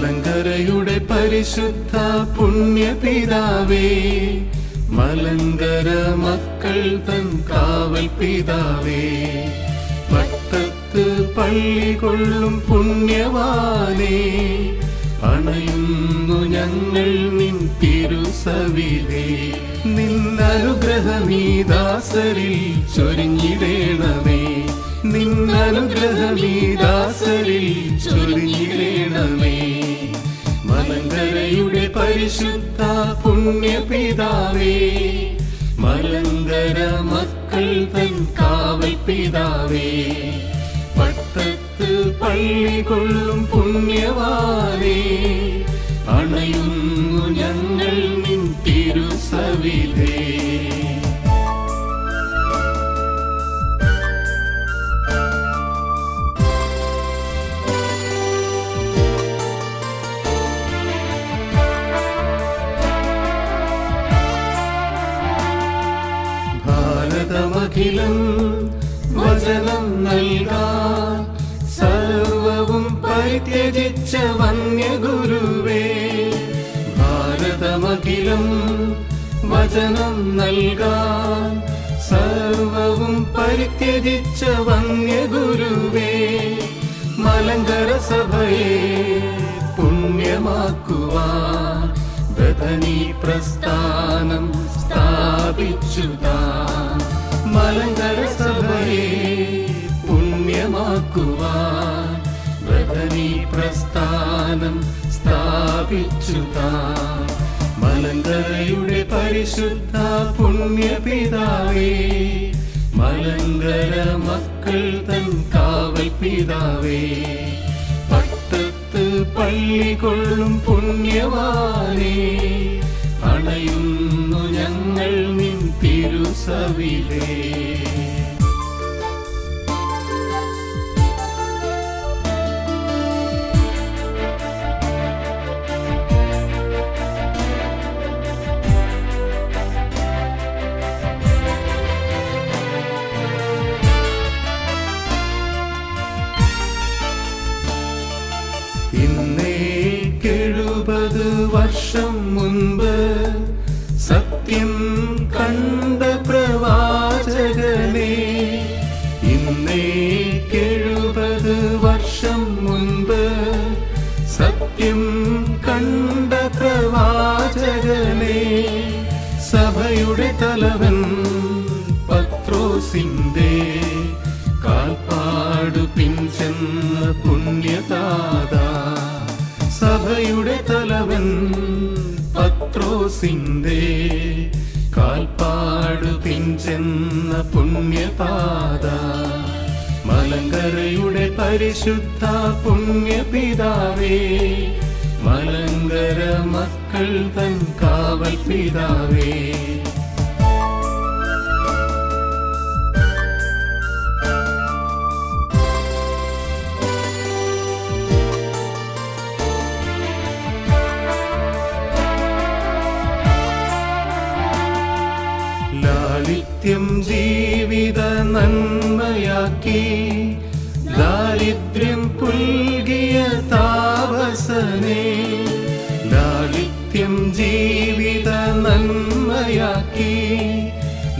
മലങ്കരയുടെ പരിശുദ്ധ പുണ്യപിതാവേ മലങ്കര മക്കൾ തൻ കാവൽ പിതാവേ പട്ടത്ത് പള്ളി കൊള്ളും പുണ്യവാനേ അണയുന്നു ഞങ്ങൾ നിൻ തിരുസവിലേ. നിന്നനുഗ്രഹമീ ദാസരിൽ ചൊരിഞ്ഞിടേണമേ നിന്നനുഗ്രഹമീ ദാസരിൽ മലങ്കരയുടെ പരിശുദ്ധ പുണ്യപിതാവേ മലങ്കര മക്കൾ തൻ കാവൽ പിതാവേ പട്ടത്ത് പള്ളി കൊള്ളും പുണ്യവാനേ അണയുന്നു ഞങ്ങൾ നിൻ തിരുസവിധേ ഭാരതമഖിലം വചനം നൽകാൻ സർവവും പരിത്യജിച്ച വന്യഗുരുവേ ഭാരതമഖിലം വചനം നൽകാൻ സർവവും പരിത്യജിച്ച വന്യഗുരുവേ മലങ്കര സഭയെ പുണ്യമാക്കുവാൻ ബദനി പ്രസ്ഥാനം സ്ഥാപിച്ചു പ്രസ്ഥാനം മലങ്കരയുടെ പരിശുദ്ധ പുണ്യപിതാവേ മലങ്കര മക്കൾ തൻ കാവൽ പിതാവേ പട്ടത്ത് പള്ളി കൊള്ളും പുണ്യവാനേ അണയുന്നു ഞങ്ങൾ നിൻ തിരുസവിധേ ഇന്നേക്കെഴുപത് വർഷം മുൻപ് സത്യം കണ്ട പ്രവാചകനെ ഇന്നേക്കെഴുപത് വർഷം മുൻപ് സത്യം കണ്ട പ്രവാചകനെ സഭയുടെ തലവൻ പത്രോസിന്റെ കാൽപ്പാടു പിൻചെന്ന പുണ്യതാത സഭയുടെ തലവൻ പത്രോസിന്റെ കാൽപ്പാടു പിഞ്ചെന്ന പുണ്യപാത. മലങ്കരയുടെ പരിശുദ്ധ പുണ്യപിതാവേ മലങ്കര മക്കൾ തൻ കാവൽ പിതാവേ ദാരിദ്ര്യം പുൽകിയ താപസനെ ലാളിത്യം ജീവിത നന്മയാക്കി.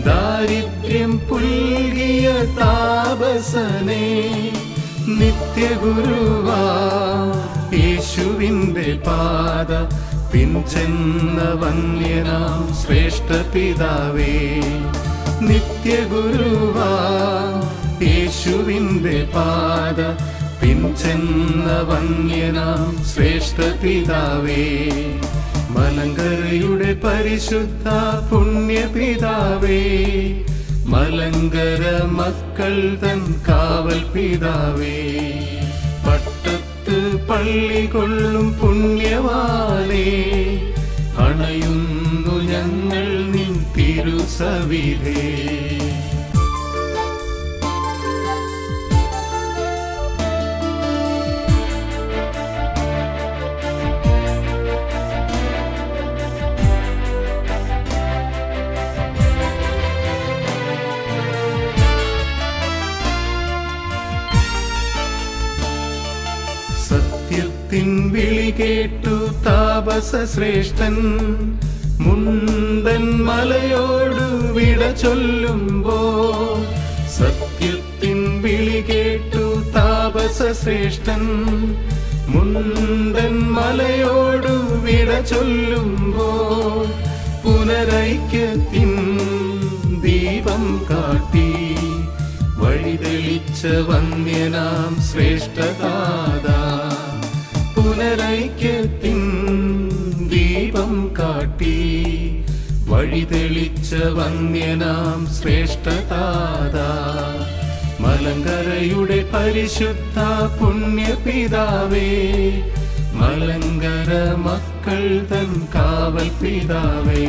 ദാരിദ്ര്യം പുൽകിയ താപസനെ നിത്യഗുരുവാ യേശുവിന്റെ പാത പിഞ്ചെന്ന വന്യനാം ശ്രേഷ്ഠ പിതാവേ നിത്യഗുരുവാ യേശുവിന്റെ പാത പിൻചെന്ന വന്യനാം ശ്രേഷ്ഠ പിതാവേ. മലങ്കരയുടെ പരിശുദ്ധ പുണ്യ പിതാവേ മലങ്കര മക്കൾ തൻ കാവൽ പിതാവേ. പട്ടത്ത് പള്ളി കൊള്ളും പുണ്യവാനേ. അണയുന്നു ഞങ്ങൾ നിൻ തിരുസവിധേ. കേട്ടു താപസ ശ്രേഷ്ഠൻ. മുണ്ടൻ മലയോടു വിട ചൊല്ലുമ്പോ സത്യത്തിൻ വിളി കേട്ടു താപസ ശ്രേഷ്ഠൻ. മുണ്ടൻ മലയോടു വിട ചൊല്ലുമ്പോ പുനരൈക്യത്തിൻ ദീപം കാട്ടി. വഴിതെളിച്ച വന്യനാം ശ്രേഷ്ഠതാതാ പുനരൈക്യത്തിൻ ദീപം കാട്ടി വഴിതെളിച്ച വന്യനാം ശ്രേഷ്ഠതാതാ. മലങ്കരയുടെ പരിശുദ്ധ പുണ്യപിതാവേ മലങ്കര മക്കൾ തൻ കാവൽ പിതാവേ.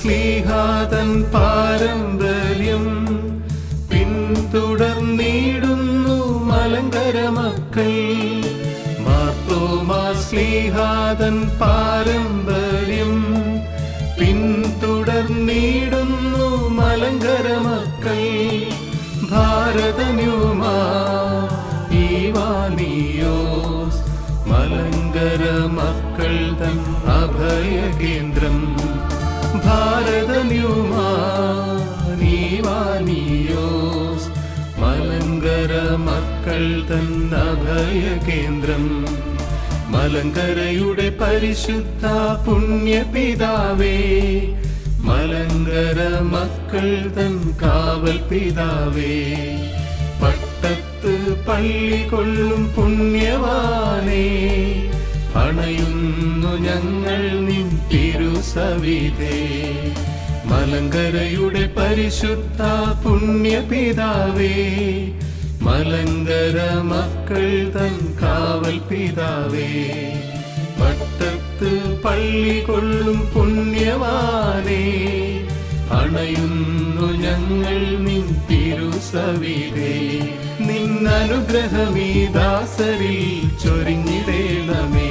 മാർത്തോമാസ്ലീഹാതൻ പാരമ്പര്യം പിന്തുടർന്നിടുന്നു മലങ്കര മക്കൾ. മാർത്തോമാസ്ലീഹാതൻ പാരമ്പര്യം പിന്തുടർന്നിടുന്നു മലങ്കര മക്കൾ. ഭാരതന്യൂമാ ഈവാനിയോസ് മലങ്കര മക്കൾ തൻ അഭയകേന്ദ്രം. അഭയകേന്ദ്രം മലങ്കരയുടെ പരിശുദ്ധ പുണ്യപിതാവേ മലങ്കര മക്കൾ തൻ കാവൽ പിതാവേ. പട്ടത്ത് പള്ളി കൊള്ളും പുണ്യവാനേ അണയുന്നു ഞങ്ങൾ നിൻ തിരുസവിധേ മലങ്കരയുടെ പരിശുദ്ധ പുണ്യപിതാവേ മലങ്കര മക്കൾ തൻ കാവൽ പിതാവേ. പട്ടത്ത് പള്ളി കൊള്ളും പുണ്യവാനേ അണയുന്നു ഞങ്ങൾ നിൻ തിരുസവിതേ നിന്നനുഗ്രഹമീ ദാസരിൽ ചൊരിഞ്ഞിടേണമേ.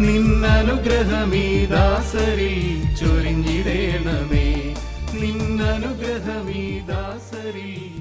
നിന്നനുഗ്രഹമീ ദാസരിൽ ചൊരിഞ്ഞിടേണമേ. നിന്നനുഗ്രഹമീ ദാസരിൽ